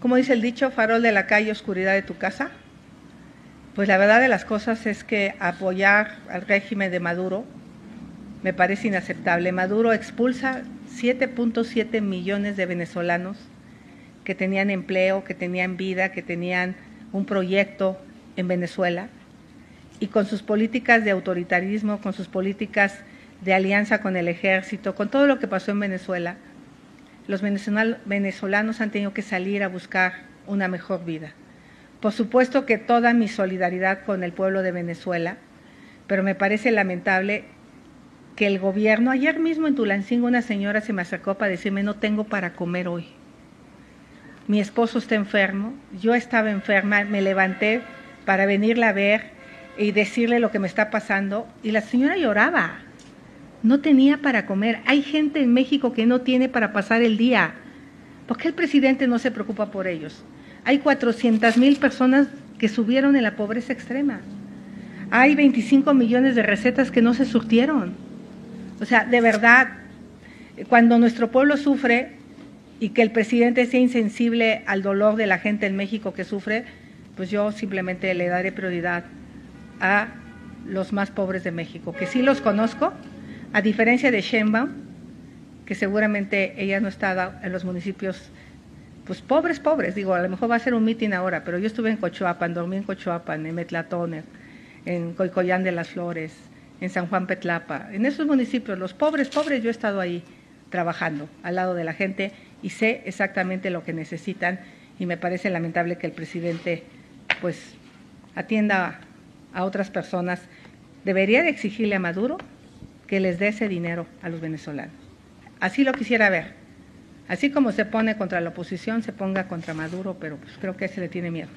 como dice el dicho, farol de la calle, oscuridad de tu casa. Pues la verdad de las cosas es que apoyar al régimen de Maduro me parece inaceptable. Maduro expulsa 7.7 millones de venezolanos que tenían empleo, que tenían vida, que tenían un proyecto en Venezuela y con sus políticas de autoritarismo, con sus políticas de alianza con el ejército, con todo lo que pasó en Venezuela, los venezolanos han tenido que salir a buscar una mejor vida. Por supuesto que toda mi solidaridad con el pueblo de Venezuela, pero me parece lamentable que el gobierno, ayer mismo en Tulancingo una señora se me acercó para decirme no tengo para comer hoy. Mi esposo está enfermo, yo estaba enferma, me levanté para venirla a ver y decirle lo que me está pasando y la señora lloraba no tenía para comer. Hay gente en México que no tiene para pasar el día. ¿Por qué el presidente no se preocupa por ellos? Hay 400 mil personas que subieron en la pobreza extrema. Hay 25 millones de recetas que no se surtieron. O sea, de verdad, cuando nuestro pueblo sufre y que el presidente sea insensible al dolor de la gente en México que sufre, pues yo simplemente le daré prioridad a los más pobres de México, que sí los conozco, a diferencia de Sheinbaum, que seguramente ella no está en los municipios, pues pobres, pobres, digo, a lo mejor va a ser un mitin ahora, pero yo estuve en Cochoapan, dormí en Cochoapan, en Metlatoner, en Coicoyán de las Flores, en San Juan Petlapa, en esos municipios, los pobres, pobres, yo he estado ahí trabajando al lado de la gente y sé exactamente lo que necesitan y me parece lamentable que el presidente pues atienda a otras personas. Debería de exigirle a Maduro que les dé ese dinero a los venezolanos. Así lo quisiera ver. Así como se pone contra la oposición, se ponga contra Maduro, pero pues creo que se le tiene miedo.